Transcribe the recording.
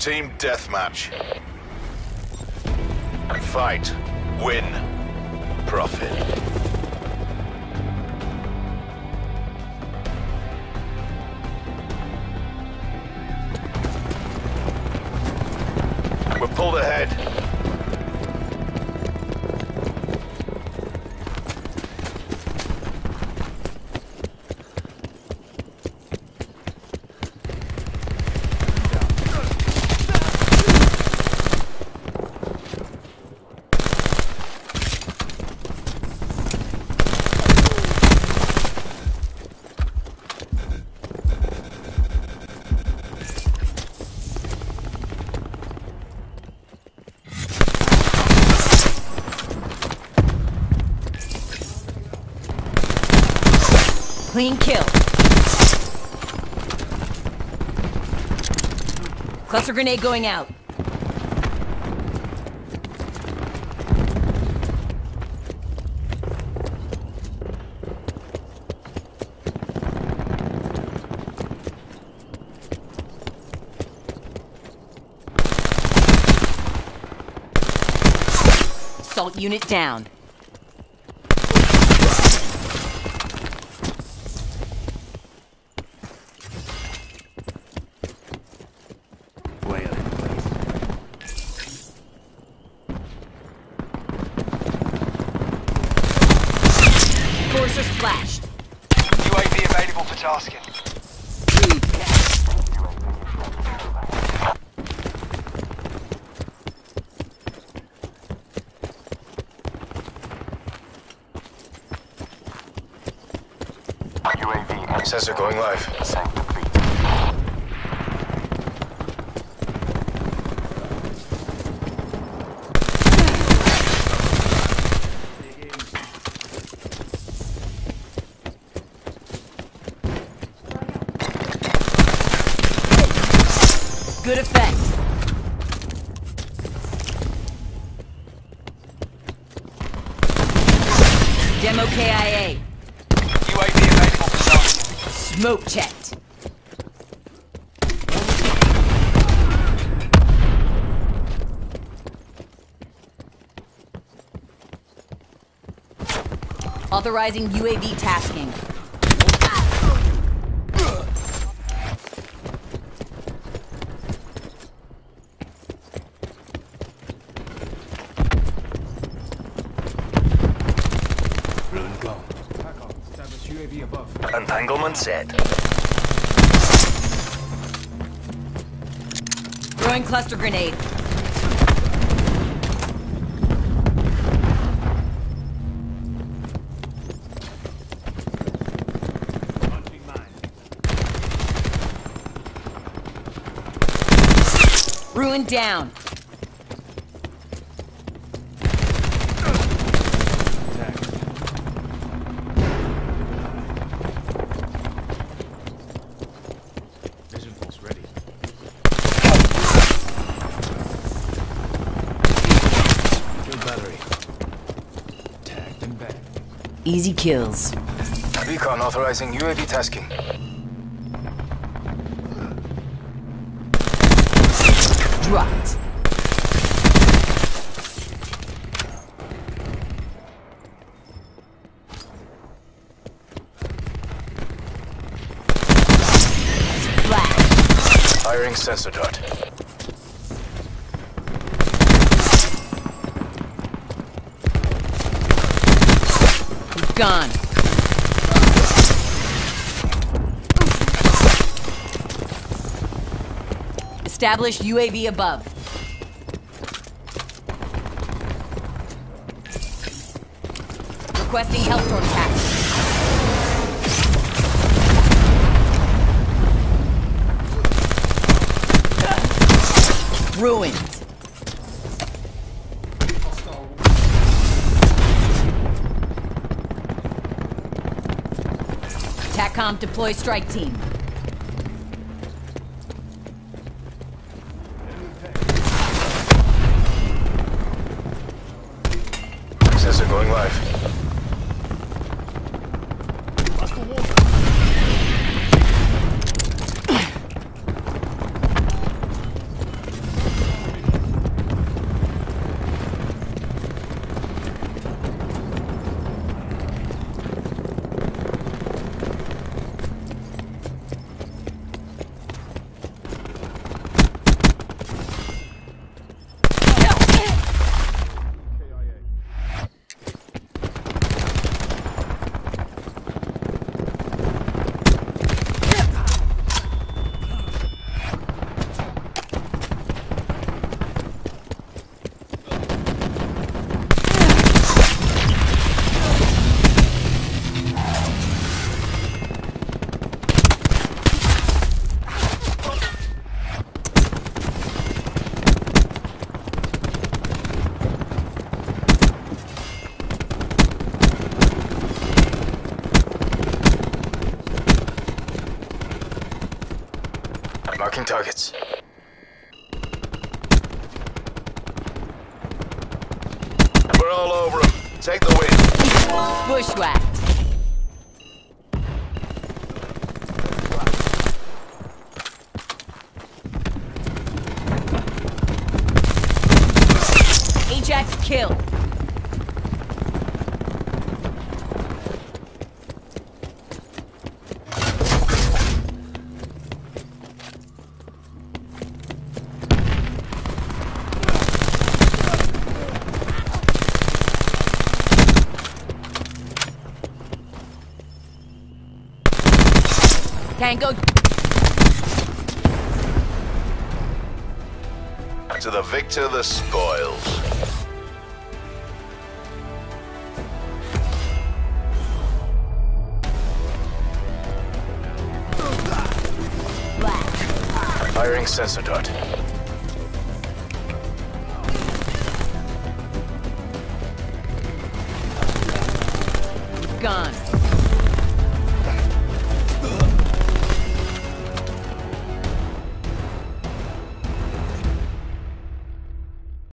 Team deathmatch. Fight. Win. Profit. We're pulled ahead. Clean kill. Cluster grenade going out. Assault unit down. Forcer splashed. UAV available for tasking. UAV sensor going live. Demo KIA. UAV available for tasking. Smoke checked. Authorizing UAV tasking. Ruin gone. Entanglement set. Throwing cluster grenade. Ruin down. Easy kills. Recon authorizing UAV tasking. Dropped. Firing sensor dart. Gone. Establish UAV above. Requesting Hellstorm tax. Ruined. TACCOM deploy strike team. Sensor going live. Marking targets. We're all over him. Take the win. Bushwhacked. Ajax kill. Tango To the victor, the spoils. black. Firing sensor dart.